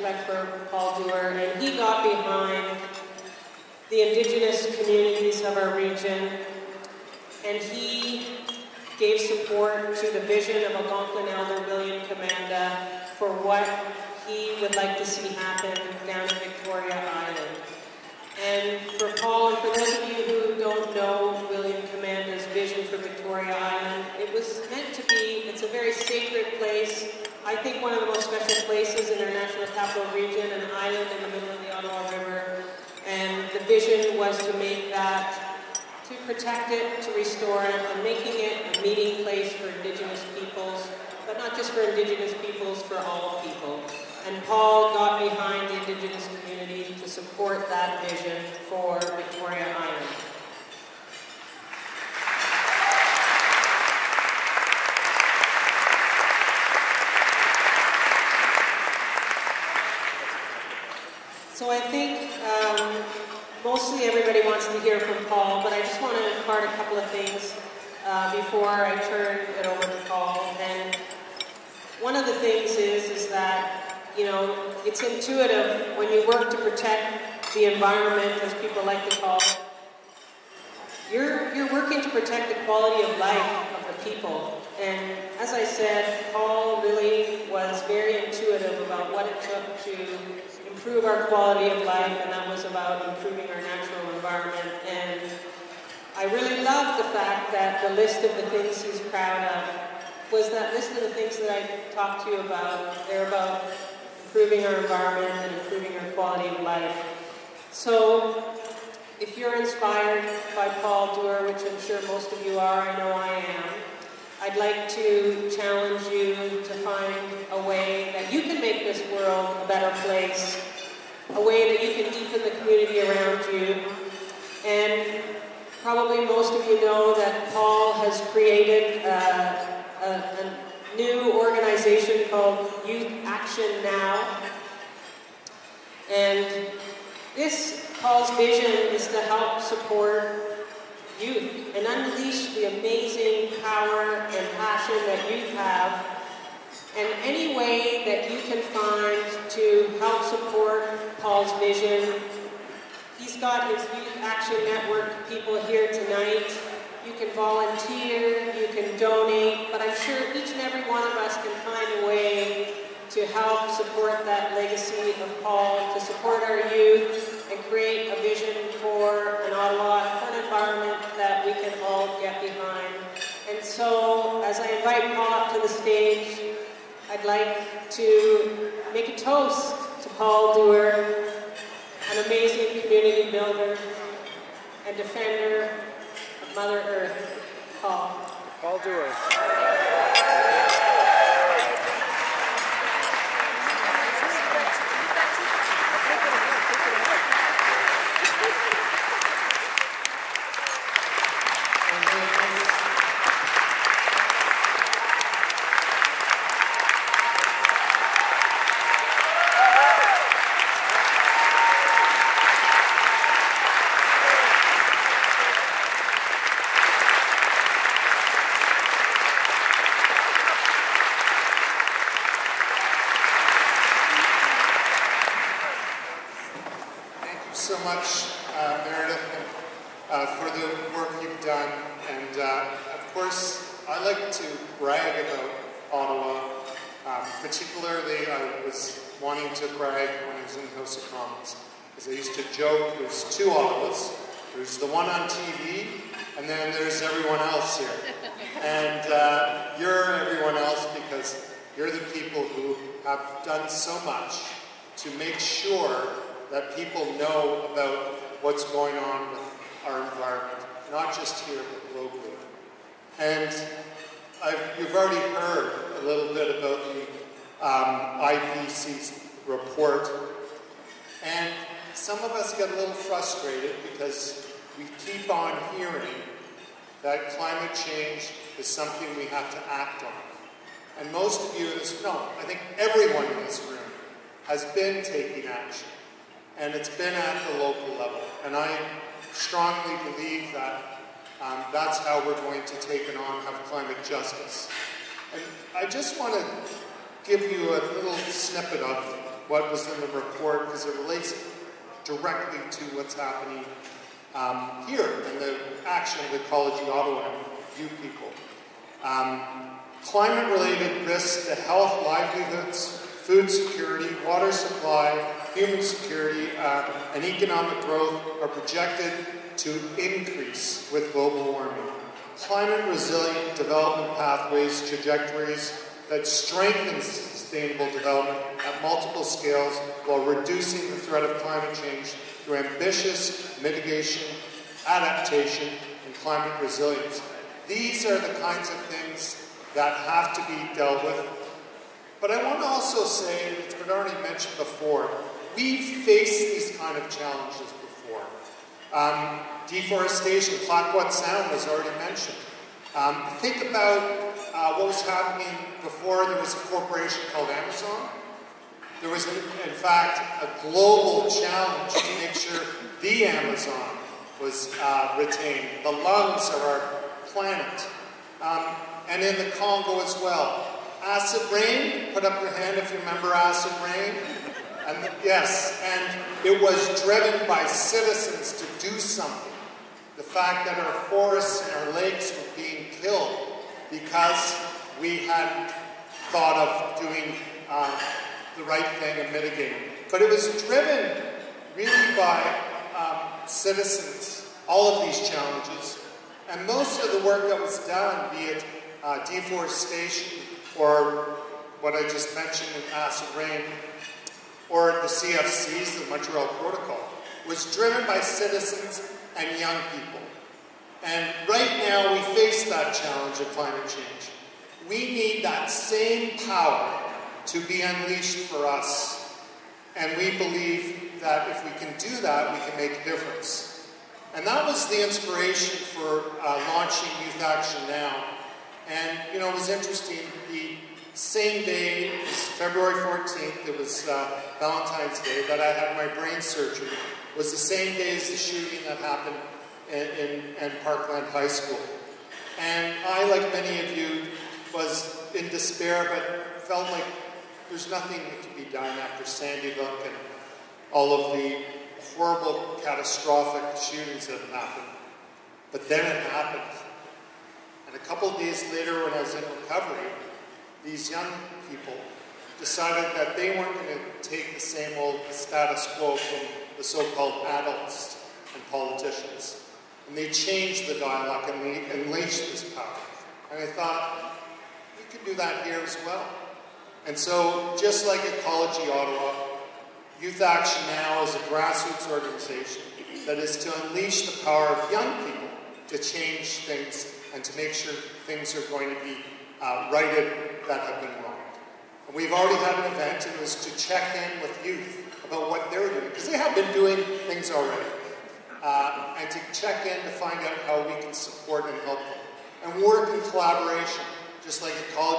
respect for Paul Dewar, and he got behind the indigenous communities of our region, and he gave support to the vision of Algonquin Elder William Commanda for what he would like to see happen down in Victoria Island. And for Paul, and for those of you who don't know William Commanda's vision for Victoria Island, it was meant to be, it's a very sacred place. I think one of the most special places in our National Capital Region, an island in the middle of the Ottawa River. And the vision was to make that, to protect it, to restore it, and making it a meeting place for Indigenous peoples, but not just for Indigenous peoples, for all people. And Paul got behind the Indigenous community to support that vision for Victoria Island. So I think um, mostly everybody wants to hear from Paul, but I just want to impart a couple of things uh, before I turn it over to Paul. And one of the things is, is that, you know, it's intuitive when you work to protect the environment, as people like to call it. You're, you're working to protect the quality of life of the people. And as I said, Paul really was very intuitive about what it took to improve our quality of life, and that was about improving our natural environment. And I really love the fact that the list of the things he's proud of was that list of the things that I talked to you about. They're about improving our environment and improving our quality of life. So if you're inspired by Paul Dewar, which I'm sure most of you are, I know I am, I'd like to challenge you to find a way that you can make this world a better place, a way that you can deepen the community around you. And probably most of you know that Paul has created uh, a, a new organization called Youth Action Now. And this Paul's vision is to help support youth and unleash the amazing power and passion that youth have. And any way that you can find to help support Paul's vision, he's got his Youth Action Network people here tonight. You can volunteer, you can donate, but I'm sure each and every one of us can find a way to help support that legacy of Paul, to support our youth, and create a vision for an Ottawa, environment that we can all get behind. And so, as I invite Paul up to the stage, I'd like to make a toast to Paul Dewar, an amazing community builder and defender of Mother Earth. Paul. Paul Dewar. Thank you so much, uh, Meredith, uh, for the work you've done. And uh, of course, I like to brag about Ottawa. Um, particularly, I was wanting to brag when I was in the House of Commons. Because I used to joke there's two Ottawas. There's the one on TV, and then there's everyone else here. And uh, you're everyone else because you're the people who have done so much to make sure that people know about what's going on with our environment, not just here, but globally. And I've, you've already heard a little bit about the um, report, and some of us get a little frustrated because we keep on hearing that climate change is something we have to act on. And most of you in this, no, I think everyone in this room has been taking action. And it's been at the local level. And I strongly believe that um, that's how we're going to take it on, have climate justice. And I just want to give you a little snippet of what was in the report because it relates directly to what's happening um, here in the action of Ecology Ottawa and you people. Um, Climate-related risks to health, livelihoods, food security, water supply, human security, uh, and economic growth are projected to increase with global warming. Climate resilient development pathways, trajectories that strengthen sustainable development at multiple scales while reducing the threat of climate change through ambitious mitigation, adaptation, and climate resilience. These are the kinds of things that have to be dealt with. But I want to also say, it's been already mentioned before, we've faced these kind of challenges before. Um, deforestation, Clayoquot Sound was already mentioned. Um, think about uh, what was happening before there was a corporation called Amazon. There was, in fact, a global challenge to make sure the Amazon was uh, retained, the lungs of our planet. Um, and in the Congo as well. Acid rain, put up your hand if you remember acid rain. And the, yes, and it was driven by citizens to do something. The fact that our forests and our lakes were being killed because we hadn't thought of doing uh, the right thing and mitigating. But it was driven really by um, citizens, all of these challenges. And most of the work that was done, be it uh, deforestation or what I just mentioned in acid rain, or the CFCs, the Montreal Protocol, was driven by citizens and young people. And right now we face that challenge of climate change. We need that same power to be unleashed for us. And we believe that if we can do that, we can make a difference. And that was the inspiration for uh, launching Youth Action Now and, you know, it was interesting. The same day, February 14th, it was uh, Valentine's Day, that I had my brain surgery, was the same day as the shooting that happened in, in, in Parkland High School. And I, like many of you, was in despair, but felt like there's nothing that can be done after Sandy Hook and all of the horrible, catastrophic shootings that have happened. But then it happened. And a couple days later, when I was in recovery, these young people decided that they weren't going to take the same old status quo from the so-called adults and politicians. And they changed the dialogue and they unleashed this power. And I thought, we could do that here as well. And so, just like Ecology Ottawa, Youth Action Now is a grassroots organization that is to unleash the power of young people to change things and to make sure things are going to be uh, righted that have been wronged. And we've already had an event, and it was to check in with youth about what they're doing, because they have been doing things already. Uh, and to check in to find out how we can support and help them. And work in collaboration, just like Ecology.